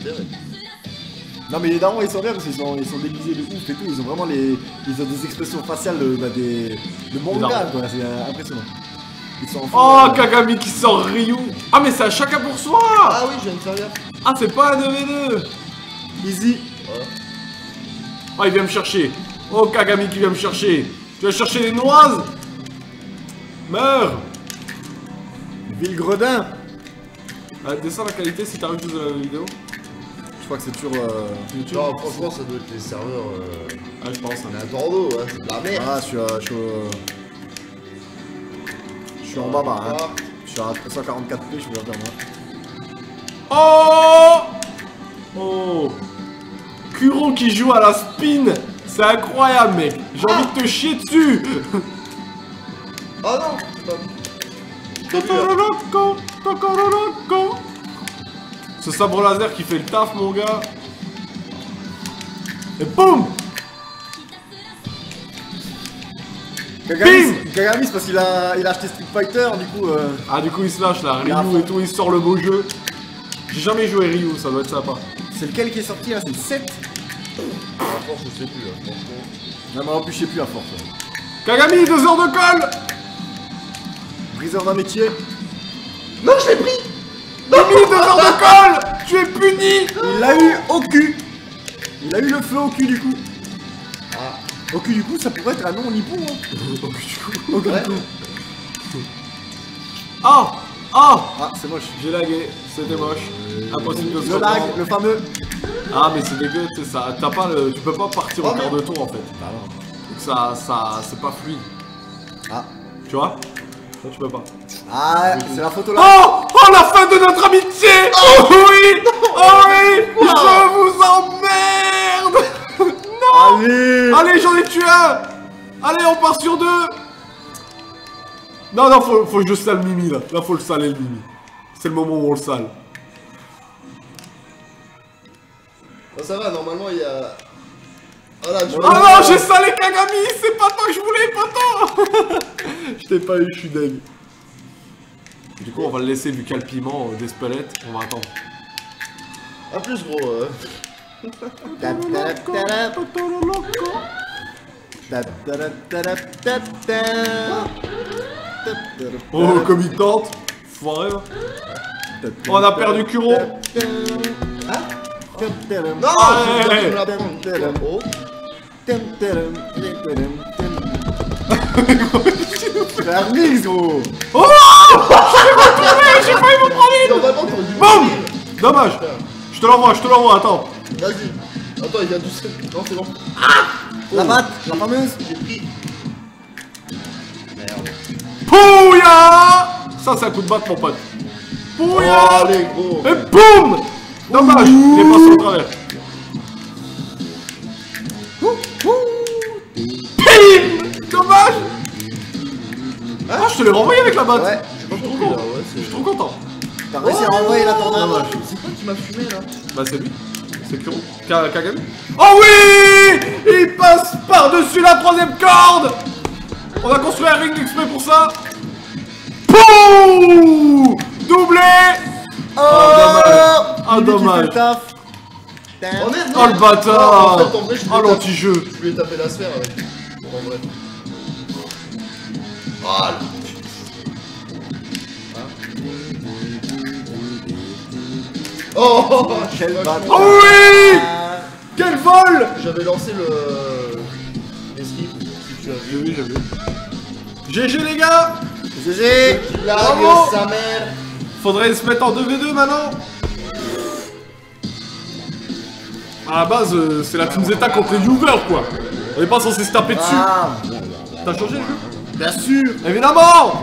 intérêt. Non mais les darons ils sont bien parce qu'ils sont, ils sont déguisés de ouf et tout, ils ont vraiment les. Ils ont des expressions faciales de, bah, des. de manga quoi, c'est euh, impressionnant. Ils sont en Oh, euh, Kagami qui sort Ryu Ah, mais c'est à chacun pour soi Ah oui, je viens de faire gaffe. Ah, c'est pas un 2v2 Easy. Oh, il vient me chercher Oh, Kagami qui vient me chercher Tu vas chercher les noises Meurs Villegredin ah, Descends la qualité si t'arrives de la vidéo. Je crois que c'est toujours. euh, YouTube Non, franchement, ça doit être les serveurs. Euh... Ah, je pense. On hein. est à Bordeaux, hein, c'est de la merde. Ah, je suis, je suis, au- je suis en bas bas, hein. Je suis à 344p, je vais regarder moi. Oh Oh Kuro qui joue à la spin C'est incroyable, mec J'ai envie de te chier dessus Ah non Ce sabre laser qui fait le taf, mon gars. Et boum Kagami, Kagami, c'est parce qu'il a, il a acheté Street Fighter, du coup. Euh... Ah, du coup, il se lâche là. Ryu et tout, il sort le beau jeu. J'ai jamais joué Ryu, ça doit être sympa. C'est lequel qui est sorti là? C'est le 7 À force, je sais plus, là, franchement. Non, mais en plus, je sais plus à force. Kagami, deux heures de colle Briseur d'un métier. Non, je l'ai pris Mimi, heures de colle Tu es puni Il l'a eu au cul. Il a eu le feu au cul, du coup. Ah, Au cul, du coup, ça pourrait être un nom nippon. Hein. Au cul, ouais. du coup. Ah Ah Ah, c'est moche. J'ai lagué, c'était moche. Impossible de se Le lag, le fameux. Ah, mais c'est dégueu, tu ça. T'as pas le. Tu peux pas partir au Oh, quart de tour en fait. Bah non. Donc ça. ça. c'est pas fluide. Ah. Tu vois? Tu peux pas. Ah, c'est la photo là. Oh Oh la fin de notre amitié Oh oui Oh oui Je vous emmerde Non Allez Allez, j'en ai tué un Allez, on part sur deux Non, non, faut, faut que je sale Mimi, là. Là, faut le saler, le Mimi. C'est le moment où on le sale. Oh, ça va, normalement, il y a. Voilà, je Ah non, j'ai salé Kagami C'est pas toi que je voulais, pas toi Je t'ai pas eu, je suis deg. Du coup, on va le laisser, vu qu'il y a le piment euh, des spelettes. On va attendre. En plus, gros. Euh... Oh, comme il tente Foiré, là. On a perdu Kuro Non Je la. Oh. Gros Oh J'ai failli me prendre une. Boum Dommage Je te l'envoie, je te l'envoie, attends. Vas-y. Attends, il y a du seul. Non, c'est bon. La batte, la fameuse J'ai pris. Merde. Pouya Ça, c'est un coup de batte, mon pote. Pouya Oh, allez, gros. Et boum Dommage, il est passé au travers. Te l'ai renvoyé avec la batte Ouais. Je suis trop content. t'as réussi à renvoyer la tornade Dommage. C'est quoi qui m'a fumé là Bah c'est lui, c'est Kuro. Ka- Kagami. Oh oui Il passe par-dessus la troisième corde On a construit un ring exprès pour ça. Pouh Doublé Oh. Ah, qui dommage. fait le taf. Oh le bâtard En fait, en vrai, je Oh l'anti-jeu Je voulais taper la sphère avec. En vrai. Le- Oh, oh, Quel bâtard. Oh oui Quel vol J'avais lancé le. Esquive, si tu as vu. Oui, j'ai vu. GG les gars GG Bravo. sa mère Faudrait se mettre en 2v2 maintenant À la base, euh, c'est la Team Zeta contre les Youvers quoi On est pas censé se taper dessus Ah, T'as changé le jeu bien sûr Évidemment